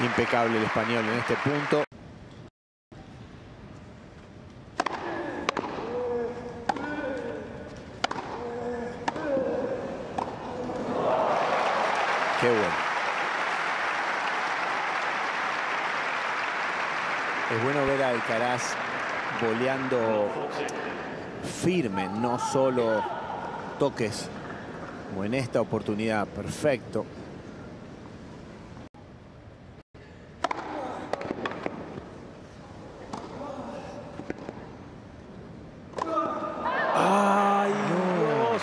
Impecable el español en este punto. Qué bueno. Es bueno ver a Alcaraz boleando firme, no solo toques, como en esta oportunidad. Perfecto. ¡Ay, Dios!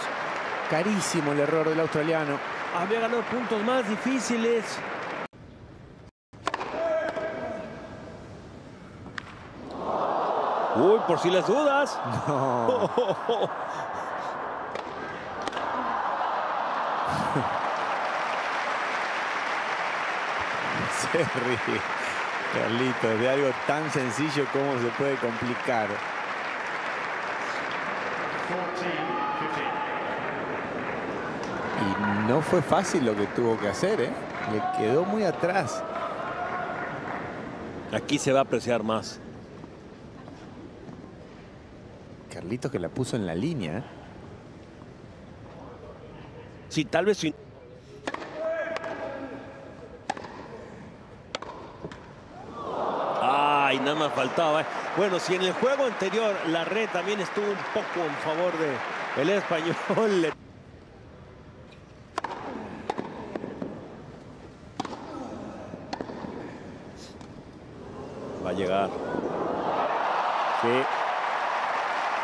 Carísimo el error del australiano. Había ganado puntos más difíciles. Uy, por si las dudas. No. Se ríe. Carlitos, de algo tan sencillo como se puede complicar. Y no fue fácil lo que tuvo que hacer, ¿eh? Le quedó muy atrás. Aquí se va a apreciar más. Carlitos que la puso en la línea. ¿eh? Sí, tal vez sin... Ay, nada más faltaba. ¿eh? Bueno, si en el juego anterior la red también estuvo un poco en favor de el español. Va a llegar. Sí.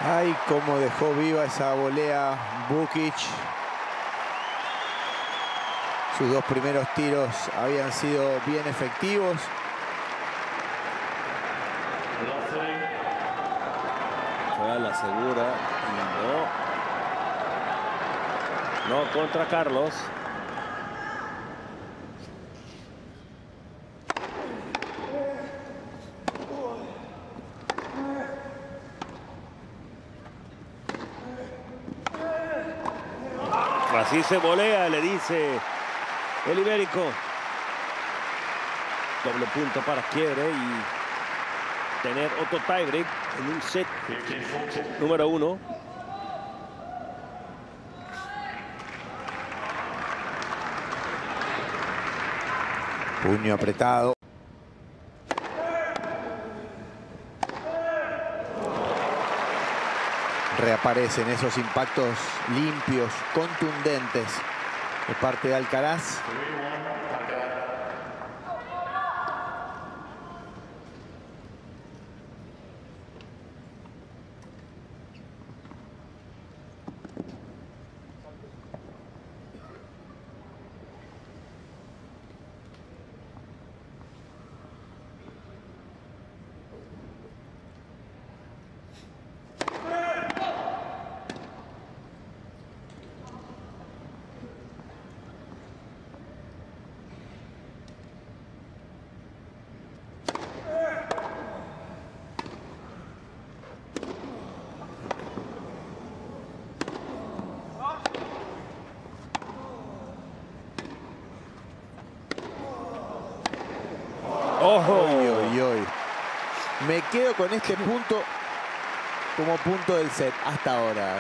Ay, cómo dejó viva esa volea Bukic. Sus dos primeros tiros habían sido bien efectivos. Fue a la segura y no. No contra Carlos. Así se volea, le dice el ibérico. Doble punto para Quiere y tener otro tiebreak en un set número uno. Puño apretado. Reaparecen esos impactos limpios, contundentes de parte de Alcaraz. ¡Ojo! Uy, uy. Me quedo con este punto como punto del set hasta ahora.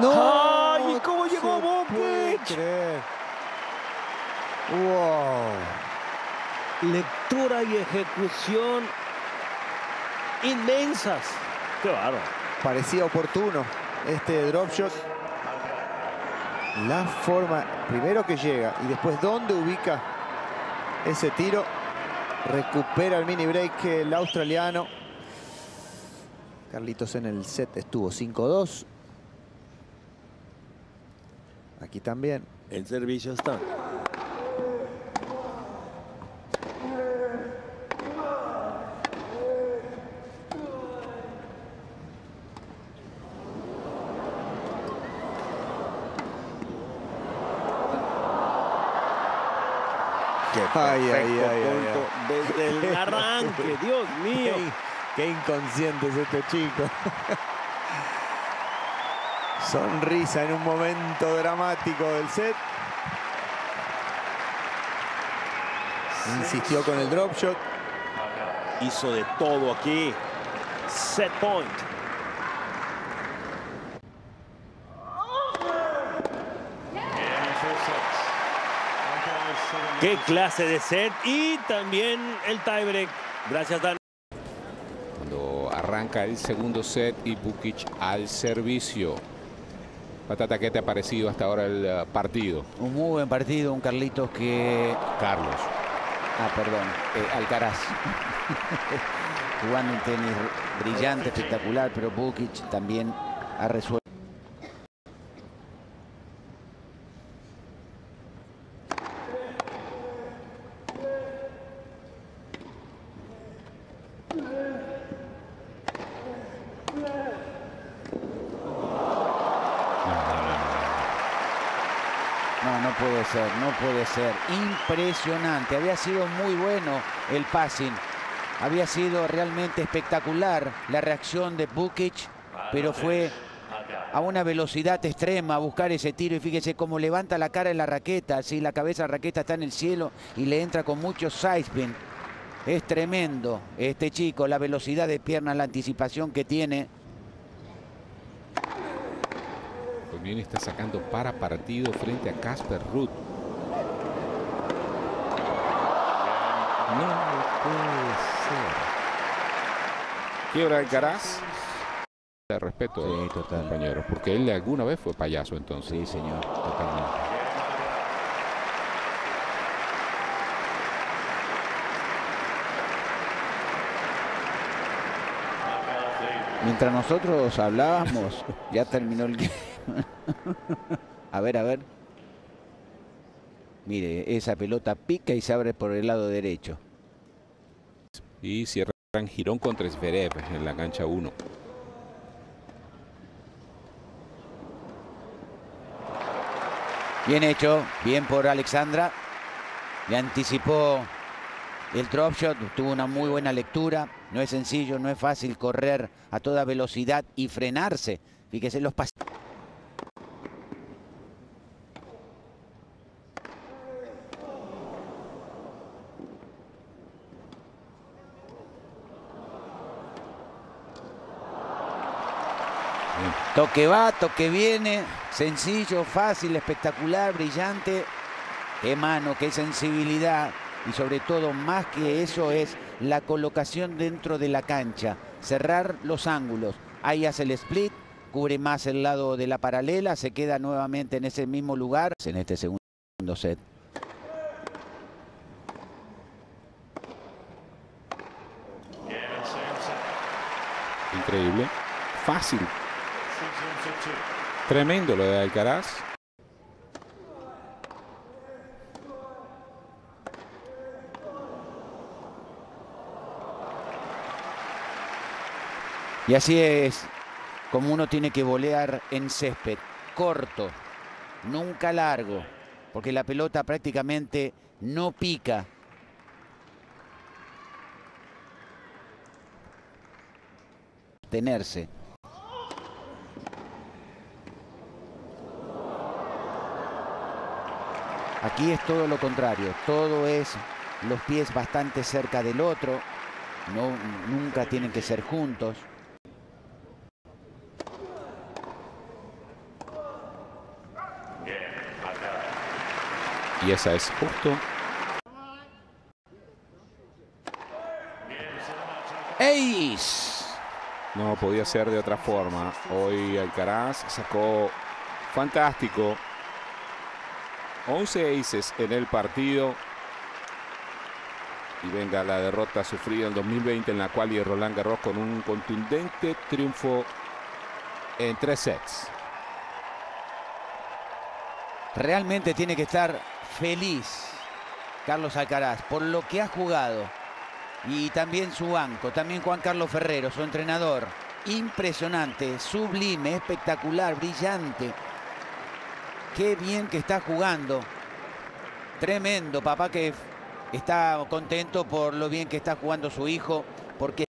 ¡No! ¡Ay! ¿y cómo llegó creer. ¡Wow! Lectura y ejecución inmensas. ¡Qué bárbaro! Parecía oportuno este drop shot. La forma, primero que llega y después dónde ubica ese tiro. Recupera el mini break el australiano. Carlitos en el set estuvo 5-2. Aquí también. El servicio está. Ay, ay, perfecto ay, ay, punto desde el arranque. Dios mío. Qué, qué inconsciente es este chico. Sonrisa en un momento dramático del set. Insistió con el drop shot. Hizo de todo aquí. Set point. Qué clase de set y también el tiebreak. Gracias, Dan. Cuando arranca el segundo set y Bukic al servicio. Patata, ¿qué te ha parecido hasta ahora el uh, partido? Un muy buen partido, un Carlitos que... Carlos. Ah, perdón, eh, Alcaraz. Jugando un tenis brillante, espectacular, pero Bukic también ha resuelto. No, puede ser, no puede ser. Impresionante. Había sido muy bueno el passing. Había sido realmente espectacular la reacción de Bukic, pero fue a una velocidad extrema a buscar ese tiro y fíjese cómo levanta la cara en la raqueta, si la cabeza de la raqueta está en el cielo y le entra con mucho sidespin. Es tremendo este chico, la velocidad de piernas, la anticipación que tiene. También está sacando para partido frente a Casper Ruth. No puede ser. Quiebra Alcaraz. De respeto, Sí, total. compañeros, porque él alguna vez fue payaso entonces. Sí, señor, totalmente. Mientras nosotros hablábamos, ya terminó el. a ver, a ver. Mire, esa pelota pica y se abre por el lado derecho. Y cierran Girón contra Zverev en la cancha 1. Bien hecho, bien por Alexandra. Le anticipó el drop shot, tuvo una muy buena lectura. No es sencillo, no es fácil correr a toda velocidad y frenarse. Fíjese los pasos. Toque va, toque viene, sencillo, fácil, espectacular, brillante. Qué mano, qué sensibilidad. Y sobre todo, más que eso, es la colocación dentro de la cancha. Cerrar los ángulos. Ahí hace el split, cubre más el lado de la paralela, se queda nuevamente en ese mismo lugar. En este segundo set. Increíble. Fácil. Tremendo lo de Alcaraz. Y así es como uno tiene que volear en césped, corto, nunca largo, porque la pelota prácticamente no pica. Tenerse. Aquí es todo lo contrario, todo es los pies bastante cerca del otro, no, nunca tienen que ser juntos. Y esa es justo. ¡Ace! No podía ser de otra forma. Hoy Alcaraz sacó fantástico. 11 aces en el partido. Y venga la derrota sufrida en 2020 en la cual y Roland Garros con un contundente triunfo en tres sets. Realmente tiene que estar feliz Carlos Alcaraz por lo que ha jugado. Y también su banco, también Juan Carlos Ferrero, su entrenador. Impresionante, sublime, espectacular, brillante. Qué bien que está jugando. Tremendo, papá que está contento por lo bien que está jugando su hijo, porque